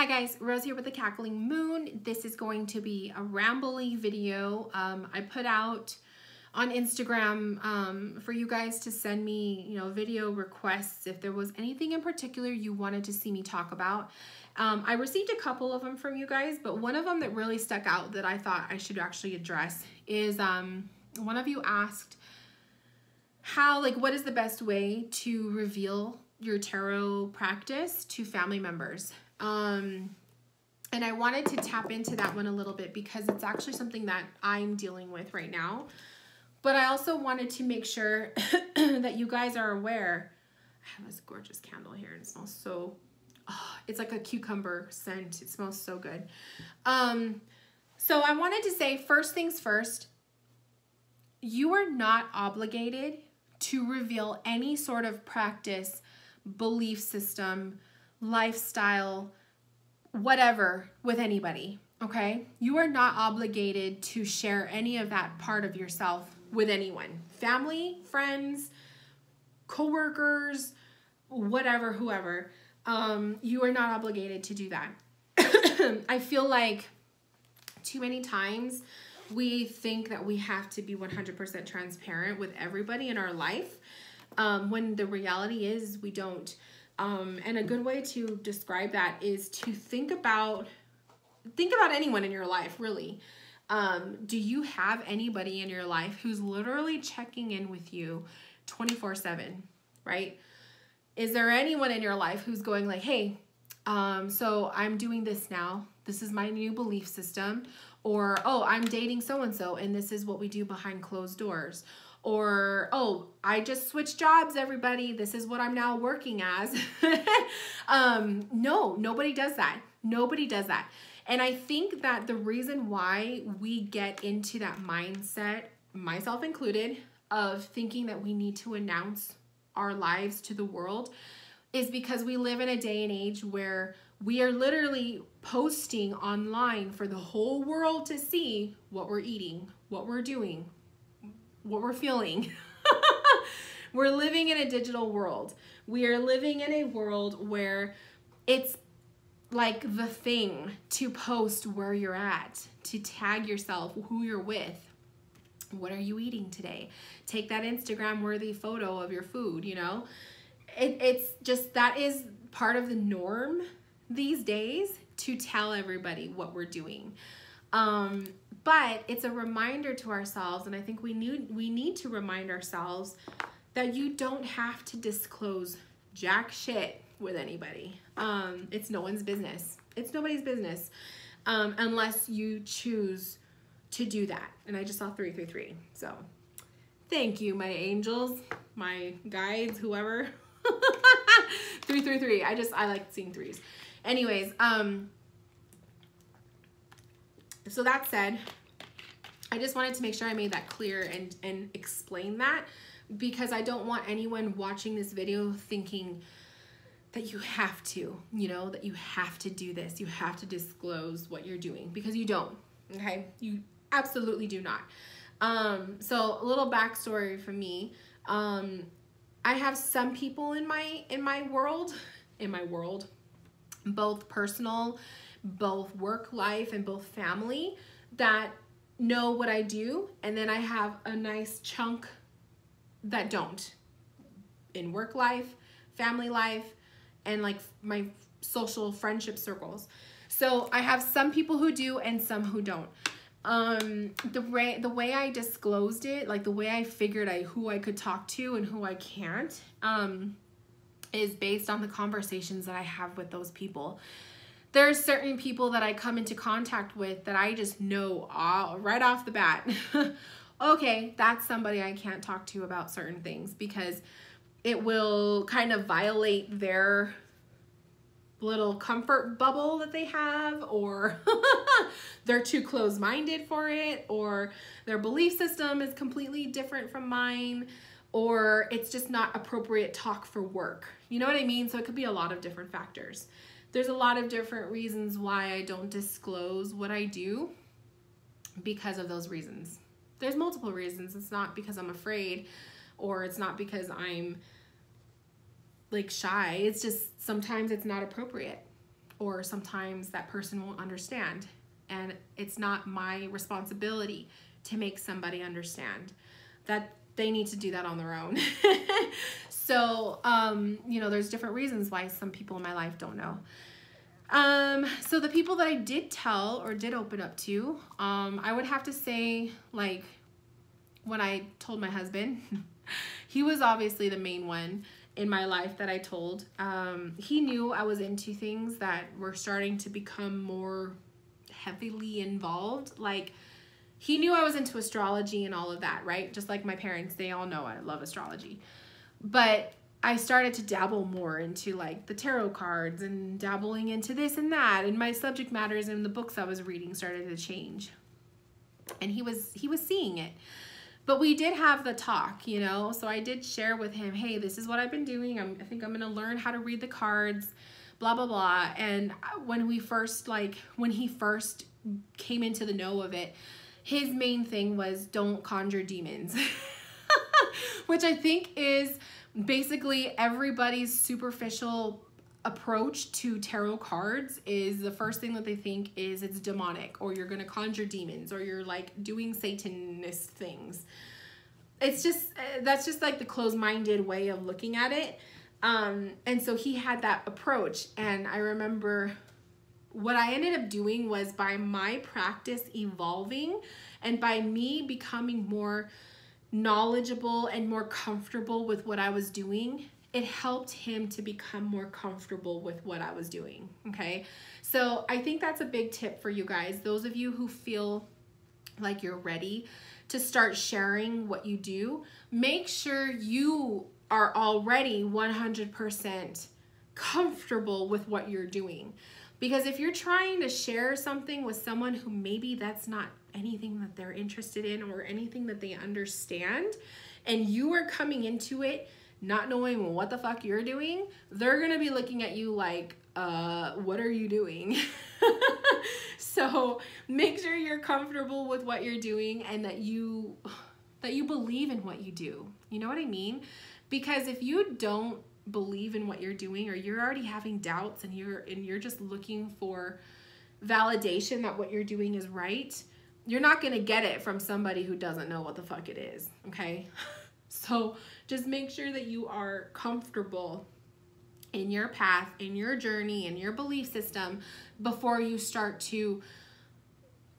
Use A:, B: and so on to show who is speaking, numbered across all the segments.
A: Hi guys, Rose here with the Cackling Moon. This is going to be a rambly video. Um, I put out on Instagram um, for you guys to send me, you know, video requests if there was anything in particular you wanted to see me talk about. Um, I received a couple of them from you guys, but one of them that really stuck out that I thought I should actually address is um, one of you asked how, like, what is the best way to reveal your tarot practice to family members? Um, and I wanted to tap into that one a little bit because it's actually something that I'm dealing with right now. But I also wanted to make sure that you guys are aware. I have this gorgeous candle here and it smells so, oh, it's like a cucumber scent. It smells so good. Um, so I wanted to say first things first, you are not obligated to reveal any sort of practice, belief system, lifestyle, whatever with anybody, okay? You are not obligated to share any of that part of yourself with anyone. Family, friends, coworkers, whatever, whoever. Um, you are not obligated to do that. I feel like too many times we think that we have to be 100% transparent with everybody in our life um, when the reality is we don't. Um, and a good way to describe that is to think about think about anyone in your life, really. Um, do you have anybody in your life who's literally checking in with you 24 7, right? Is there anyone in your life who's going like, hey, um, so I'm doing this now. This is my new belief system. Or, oh, I'm dating so and so, and this is what we do behind closed doors or oh i just switched jobs everybody. This is what i'm now working as. Um no nobody does that. Nobody does that. And i think that the reason why we get into that mindset myself included of thinking that we need to announce our lives to the world is because we live in a day and age where we are literally posting online for the whole world to see what we're eating, what we're doing, what we're feeling. we're living in a digital world. We are living in a world where it's like the thing to post where you're at, to tag yourself, who you're with. What are you eating today? Take that Instagram worthy photo of your food, you know? It, it's just that is part of the norm these days to tell everybody what we're doing. Um, but it's a reminder to ourselves, and I think we need we need to remind ourselves that you don't have to disclose jack shit with anybody. Um, it's no one's business. It's nobody's business um, unless you choose to do that. And I just saw 333. So thank you, my angels, my guides, whoever. 333. I just, I like seeing threes. Anyways, um, so that said, I just wanted to make sure I made that clear and, and explain that because I don't want anyone watching this video thinking that you have to, you know, that you have to do this. You have to disclose what you're doing because you don't, okay? You absolutely do not. Um, so a little backstory for me. Um, I have some people in my in my world, in my world, both personal both work life and both family that know what I do. And then I have a nice chunk that don't in work life, family life, and like my social friendship circles. So I have some people who do and some who don't. Um, the way the way I disclosed it, like the way I figured I who I could talk to and who I can't, um, is based on the conversations that I have with those people there's certain people that I come into contact with that I just know all, right off the bat. okay, that's somebody I can't talk to about certain things because it will kind of violate their little comfort bubble that they have or they're too close-minded for it or their belief system is completely different from mine or it's just not appropriate talk for work. You know what I mean? So it could be a lot of different factors there's a lot of different reasons why I don't disclose what I do because of those reasons. There's multiple reasons. It's not because I'm afraid or it's not because I'm like shy. It's just sometimes it's not appropriate. or sometimes that person won't understand. And it's not my responsibility to make somebody understand. That they need to do that on their own. so, um, you know, there's different reasons why some people in my life don't know. Um, so the people that I did tell or did open up to, um, I would have to say, like, when I told my husband, he was obviously the main one in my life that I told. Um, he knew I was into things that were starting to become more heavily involved. Like, he knew I was into astrology and all of that, right? Just like my parents, they all know I love astrology. But I started to dabble more into like the tarot cards and dabbling into this and that and my subject matters and the books I was reading started to change. And he was he was seeing it. But we did have the talk, you know. So I did share with him, "Hey, this is what I've been doing. I'm, I think I'm going to learn how to read the cards, blah blah blah." And when we first like when he first came into the know of it, his main thing was don't conjure demons. Which I think is basically everybody's superficial approach to tarot cards is the first thing that they think is it's demonic or you're going to conjure demons or you're like doing satanist things. It's just uh, that's just like the closed-minded way of looking at it. Um and so he had that approach. And i remember what i ended up doing was by my practice evolving and by me becoming more knowledgeable and more comfortable with what I was doing, it helped him to become more comfortable with what I was doing. Okay. So I think that's a big tip for you guys. Those of you who feel like you're ready to start sharing what you do, make sure you are already 100% comfortable with what you're doing. Because if you're trying to share something with someone who maybe that's not anything that they're interested in or anything that they understand, and you are coming into it not knowing what the fuck you're doing, they're gonna be looking at you like, uh, what are you doing? so make sure you're comfortable with what you're doing and that you that you believe in what you do. You know what I mean? Because if you don't believe in what you're doing or you're already having doubts and you're and you're just looking for validation that what you're doing is right, you're not going to get it from somebody who doesn't know what the fuck it is, okay? So just make sure that you are comfortable in your path, in your journey, in your belief system before you start to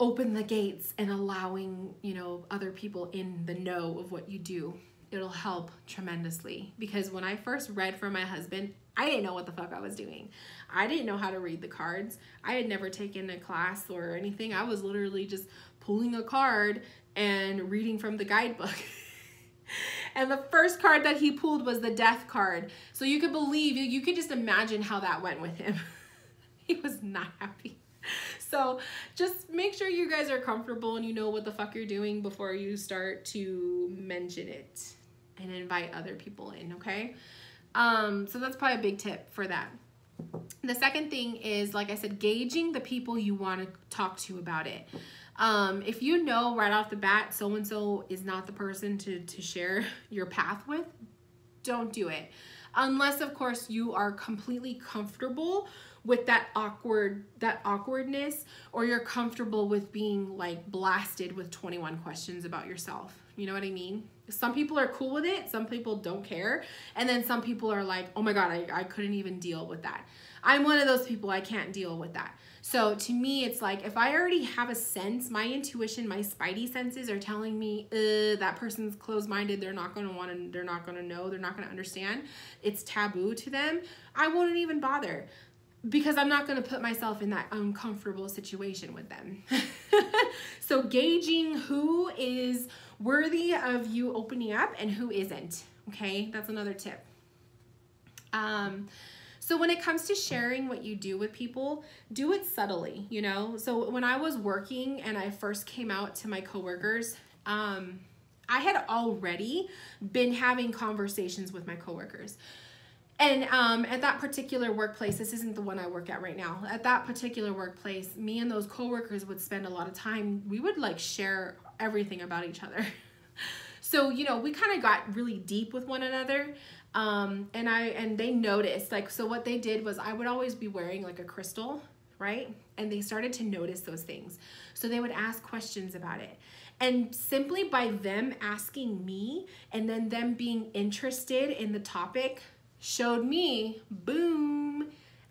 A: open the gates and allowing, you know, other people in the know of what you do. It'll help tremendously because when I first read for my husband, I didn't know what the fuck I was doing. I didn't know how to read the cards. I had never taken a class or anything. I was literally just pulling a card and reading from the guidebook. and the first card that he pulled was the death card. So you could believe, you, could just imagine how that went with him. he was not happy. So just make sure you guys are comfortable and you know what the fuck you're doing before you start to mention it and invite other people in, okay? Um, so that's probably a big tip for that. The second thing is, like I said, gauging the people you want to talk to about it. Um, if you know right off the bat so and so is not the person to, to share your path with, don't do it. Unless, of course, you are completely comfortable with that awkward that awkwardness or you're comfortable with being like blasted with 21 questions about yourself you know what i mean some people are cool with it some people don't care and then some people are like oh my god i, I couldn't even deal with that i'm one of those people i can't deal with that so to me, it's like if I already have a sense, my intuition, my spidey senses are telling me that person's closed-minded. They're not going to want to. They're not going to know. They're not going to understand. It's taboo to them. I wouldn't even bother because I'm not going to put myself in that uncomfortable situation with them. so gauging who is worthy of you opening up and who isn't. Okay, that's another tip. Um, so when it comes to sharing what you do with people, do it subtly, you know? So when I was working and I first came out to my coworkers, um, I had already been having conversations with my coworkers. And um, at that particular workplace, this isn't the one I work at right now. At that particular workplace, me and those coworkers would spend a lot of time. We would like share everything about each other. so, you know, we kind of got really deep with one another. Um, and I and they noticed like so what they did was I would always be wearing like a crystal, right? And they started to notice those things. So they would ask questions about it. And simply by them asking me and then them being interested in the topic showed me, boom,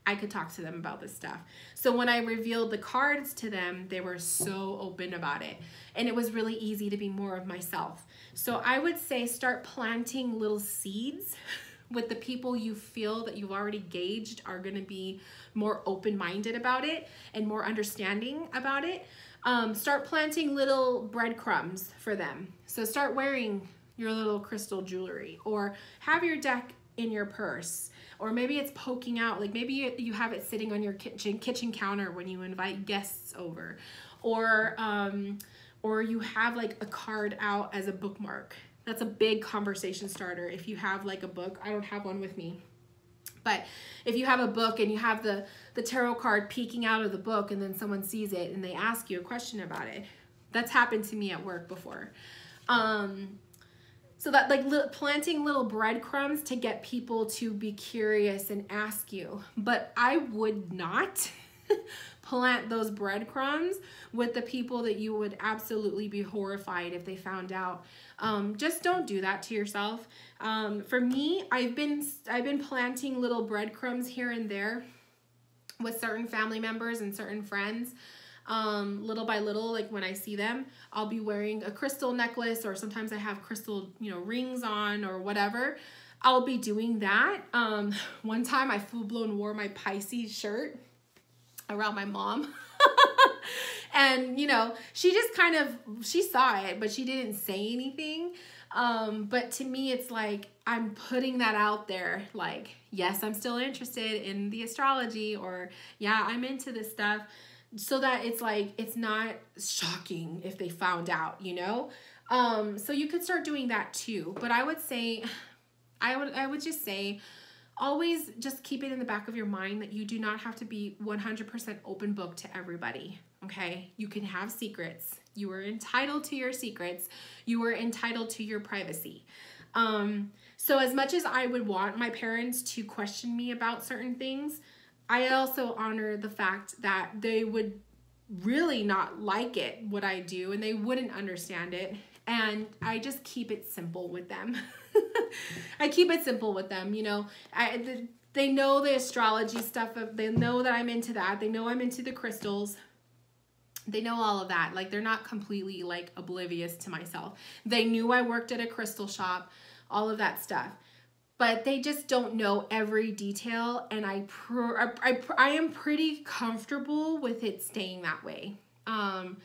A: I could talk to them about this stuff. So when I revealed the cards to them, they were so open about it. And it was really easy to be more of myself. So I would say start planting little seeds with the people you feel that you've already gauged are going to be more open-minded about it and more understanding about it. Um, start planting little breadcrumbs for them. So start wearing your little crystal jewelry or have your deck in your purse. Or maybe it's poking out like maybe you, have it sitting on your kitchen kitchen counter when you invite guests over. Or um, or you have like a card out as a bookmark. That's a big conversation starter if you have like a book. I don't have one with me. But if you have a book and you have the the tarot card peeking out of the book and then someone sees it and they ask you a question about it that's happened to me at work before. Um, so that like li planting little breadcrumbs to get people to be curious and ask you. But I would not plant those breadcrumbs with the people that you would absolutely be horrified if they found out. Um, just don't do that to yourself. Um, for me, I've been I've been planting little breadcrumbs here and there with certain family members and certain friends um, little by little, like when I see them, I'll be wearing a crystal necklace or sometimes I have crystal, you know, rings on or whatever. I'll be doing that. Um, one time I full blown wore my Pisces shirt around my mom. and, you know, she just kind of, she saw it, but she didn't say anything. Um, but to me, it's like I'm putting that out there. Like, yes, I'm still interested in the astrology, or yeah, I'm into this stuff so that it's like it's not shocking if they found out, you know? Um so you could start doing that too. But I would say I would I would just say always just keep it in the back of your mind that you do not have to be 100% open book to everybody, okay? You can have secrets. You are entitled to your secrets. You are entitled to your privacy. Um so as much as I would want my parents to question me about certain things, I also honor the fact that they would really not like it, what I do, and they wouldn't understand it. And I just keep it simple with them. I keep it simple with them, you know. I, the, they know the astrology stuff. Of, they know that I'm into that. They know I'm into the crystals. They know all of that. Like they're not completely like oblivious to myself. They knew I worked at a crystal shop, all of that stuff but they just don't know every detail and I, I, I, am pretty comfortable with it staying that way um,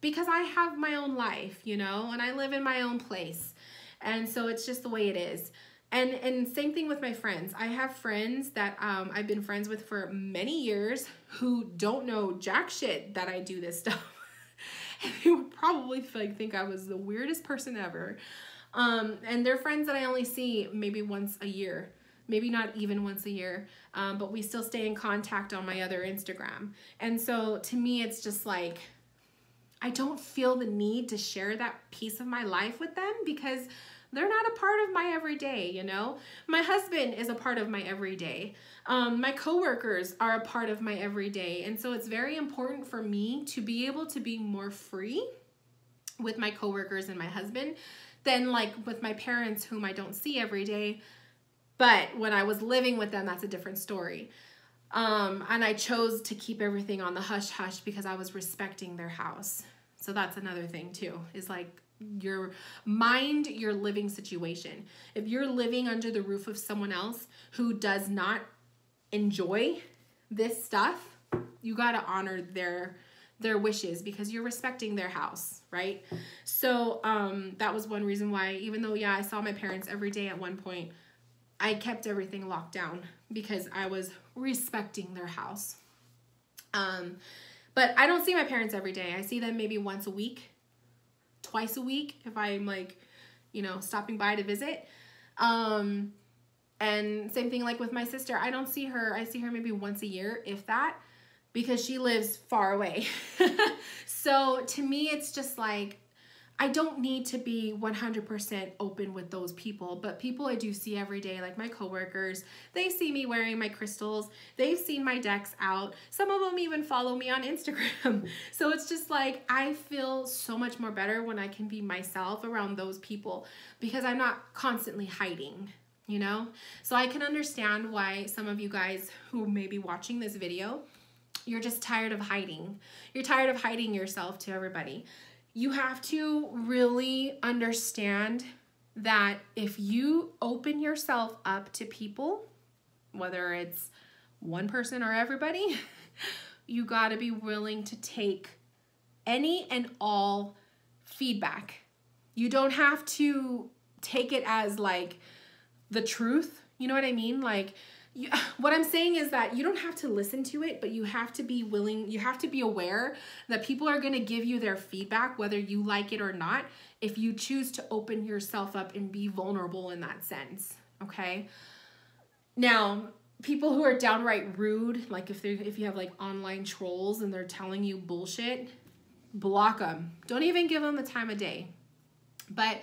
A: because I have my own life, you know, and I live in my own place. And so it's just the way it is. And, and same thing with my friends. I have friends that um, I've been friends with for many years who don't know jack shit that I do this stuff. and they would probably like, think I was the weirdest person ever. Um, and they're friends that I only see maybe once a year, maybe not even once a year, um, but we still stay in contact on my other Instagram. And so to me, it's just like, I don't feel the need to share that piece of my life with them because they're not a part of my everyday, you know? My husband is a part of my everyday. Um, my coworkers are a part of my everyday. And so it's very important for me to be able to be more free with my coworkers and my husband than like with my parents whom I don't see every day. But when I was living with them, that's a different story. Um, and I chose to keep everything on the hush hush because I was respecting their house. So that's another thing too, is like your mind your living situation. If you're living under the roof of someone else who does not enjoy this stuff, you got to honor their their wishes because you're respecting their house, right? So um, that was one reason why, even though, yeah, I saw my parents every day at one point, I kept everything locked down because I was respecting their house. Um, but I don't see my parents every day. I see them maybe once a week, twice a week if I'm like, you know, stopping by to visit. Um, and same thing like with my sister. I don't see her. I see her maybe once a year, if that because she lives far away. so to me, it's just like, I don't need to be 100% open with those people, but people I do see every day, like my coworkers, they see me wearing my crystals. They've seen my decks out. Some of them even follow me on Instagram. So it's just like I feel so much more better when I can be myself around those people because I'm not constantly hiding, you know? So I can understand why some of you guys who may be watching this video, you're just tired of hiding. You're tired of hiding yourself to everybody you have to really understand that if you open yourself up to people, whether it's one person or everybody, you got to be willing to take any and all feedback. You don't have to take it as like the truth. You know what I mean? Like, you, what I'm saying is that you don't have to listen to it, but you have to be willing, you have to be aware that people are going to give you their feedback, whether you like it or not, if you choose to open yourself up and be vulnerable in that sense. Okay. Now, people who are downright rude, like if they if you have like online trolls and they're telling you bullshit, block them. Don't even give them the time of day. But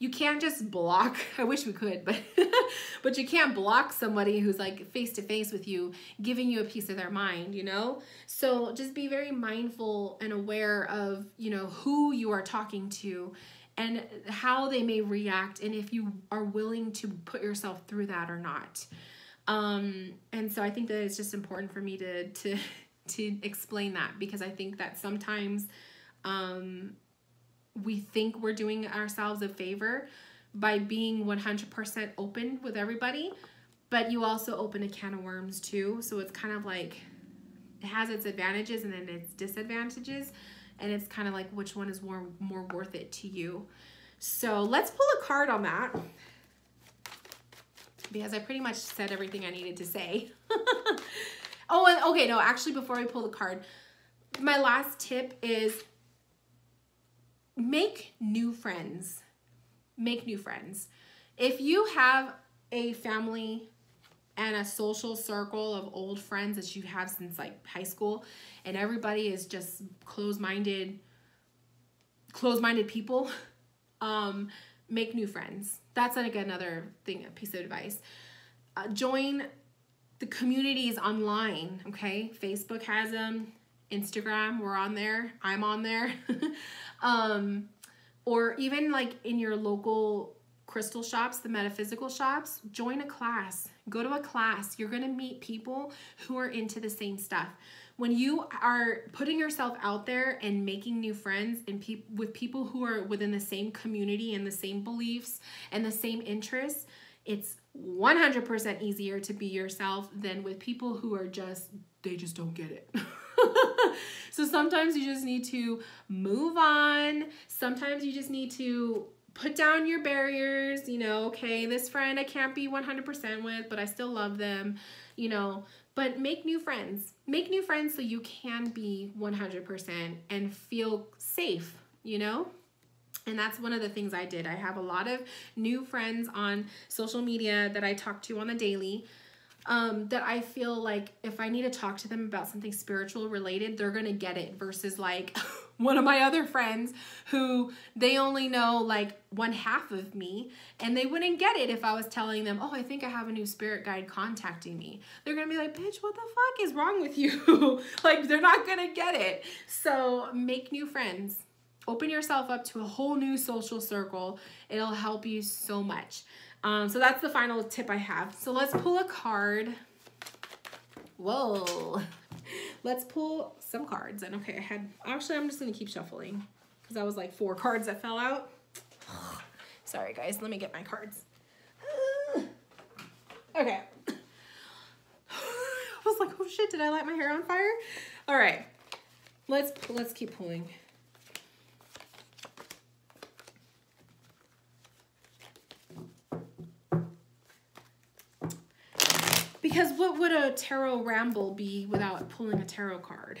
A: you can't just block i wish we could but but you can't block somebody who's like face to face with you giving you a piece of their mind you know? So just be very mindful and aware of you know who you are talking to and how they may react and if you are willing to put yourself through that or not. Um and so i think that it's just important for me to to to explain that because i think that sometimes um we think we're doing ourselves a favor by being 100% open with everybody, but you also open a can of worms too. So it's kind of like it has its advantages and then its disadvantages, and it's kind of like which one is more more worth it to you. So let's pull a card on that because I pretty much said everything I needed to say. oh, okay, no, actually, before we pull the card, my last tip is make new friends. Make new friends. If you have a family and a social circle of old friends that you have since like high school and everybody is just closed-minded closed-minded people um make new friends that's like another thing a piece of advice uh, join the communities online okay facebook has them Instagram, we're on there. I'm on there. um, or even like in your local crystal shops, the metaphysical shops, join a class. Go to a class. You're going to meet people who are into the same stuff. When you are putting yourself out there and making new friends and pe- with people who are within the same community and the same beliefs and the same interests, it's 100% easier to be yourself than with people who are just, they just don't get it. so sometimes you just need to move on. Sometimes you just need to put down your barriers, you know, okay, this friend I can't be 100% with, but I still love them, you know, but make new friends. Make new friends so you can be 100% and feel safe, you know? And that's one of the things I did. I have a lot of new friends on social media that I talk to on the daily um, that I feel like if I need to talk to them about something spiritual related, they're gonna get it versus like one of my other friends who they only know like one half of me and they wouldn't get it if I was telling them, oh, I think I have a new spirit guide contacting me. They're gonna be like, bitch, what the fuck is wrong with you? like, they're not gonna get it. So make new friends. Open yourself up to a whole new social circle. It'll help you so much. Um, so that's the final tip I have. So let's pull a card. Whoa. Let's pull some cards. And okay, I had, actually I'm just gonna keep shuffling because that was like four cards that fell out. Sorry guys, let me get my cards. Okay. I was like, oh shit, did I light my hair on fire? All right, let's, let's keep pulling. Because what would a tarot ramble be without pulling a tarot card?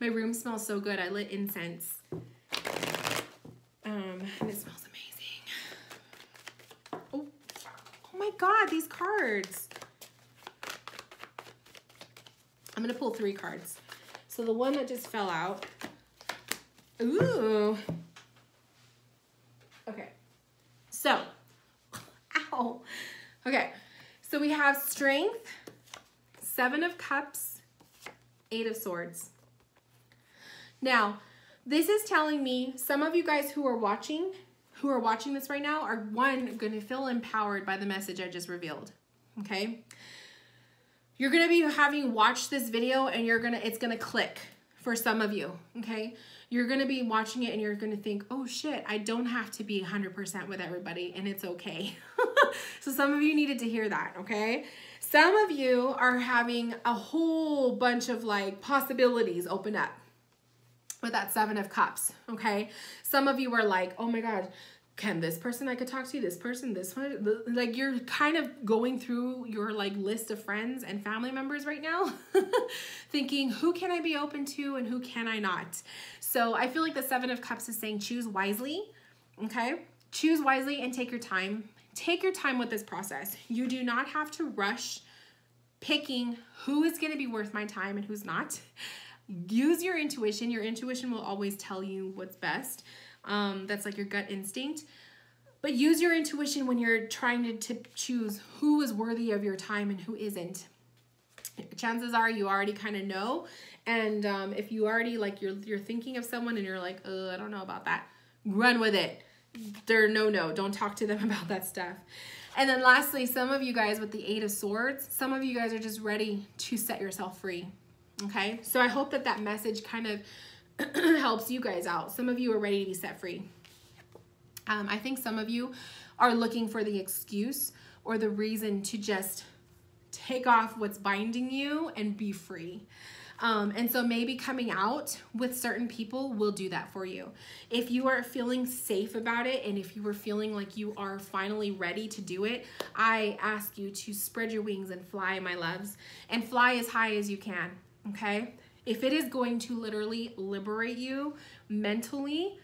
A: My room smells so good. I lit incense. Um, and it smells amazing. Oh, oh my God, these cards. I'm gonna pull three cards. So the one that just fell out. Ooh. Okay. So, ow. Okay. So we have strength, seven of cups, eight of swords. Now, this is telling me some of you guys who are watching, who are watching this right now, are one, going to feel empowered by the message I just revealed. Okay? You're going to be having watched this video and you're to, it's going to click for some of you. Okay? You're going to be watching it and you're going to think, oh shit, I don't have to be 100% with everybody and it's okay. so some of you needed to hear that. Okay? Some of you are having a whole bunch of like possibilities open up with that seven of cups okay some of you are like oh my god can this person i could talk to this person this one like you're kind of going through your like list of friends and family members right now thinking who can i be open to and who can i not so i feel like the seven of cups is saying choose wisely okay choose wisely and take your time take your time with this process you do not have to rush picking who is going to be worth my time and who's not use your intuition. Your intuition will always tell you what's best. Um, that's like your gut instinct. But use your intuition when you're trying to, to choose who is worthy of your time and who isn't. Chances are you already kind of know. And um, if you already like you're you're thinking of someone and you're like, oh, I don't know about that, run with it. They're no no. Don't talk to them about that stuff. And then lastly, some of you guys with the Eight of Swords, some of you guys are just ready to set yourself free. Okay, so I hope that that message kind of helps you guys out. Some of you are ready to be set free. Um, I think some of you are looking for the excuse or the reason to just take off what's binding you and be free. Um, and so maybe coming out with certain people will do that for you. If you are feeling safe about it and if you are feeling like you are finally ready to do it, I ask you to spread your wings and fly, my loves, and fly as high as you can okay? If it is going to literally liberate you mentally,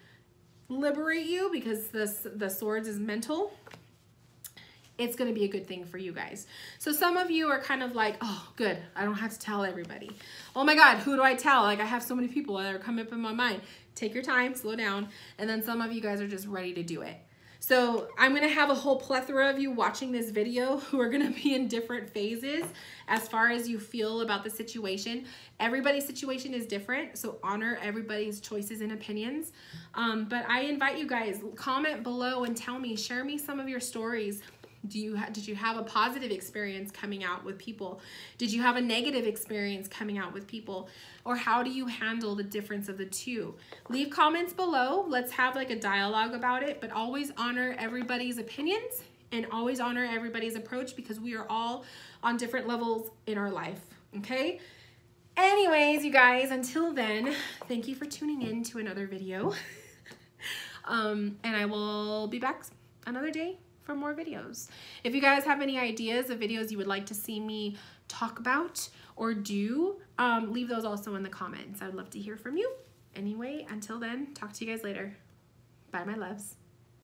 A: liberate you because this the swords is mental, it's to be a good thing for you guys. So some of you are kind of like, oh, good. I don't have to tell everybody. Oh my God, who do I tell? Like I have so many people that are coming up in my mind. Take your time, slow down. And then some of you guys are just ready to do it. So I'm gonna have a whole plethora of you watching this video who are gonna be in different phases as far as you feel about the situation. Everybody's situation is different, so honor everybody's choices and opinions. Um, but I invite you guys, comment below and tell me, share me some of your stories do you did you have a positive experience coming out with people? Did you have a negative experience coming out with people? Or how do you handle the difference of the two? Leave comments below. Let's have like a dialogue about it but always honor everybody's opinions and always honor everybody's approach because we are all on different levels in our life okay? Anyways you guys until then thank you for tuning in to another video. Um and i will be back another day for more videos. If you guys have any ideas of videos you would like to see me talk about or do, um, leave those also in the comments. I'd love to hear from you. Anyway, until then, talk to you guys later. Bye, my loves.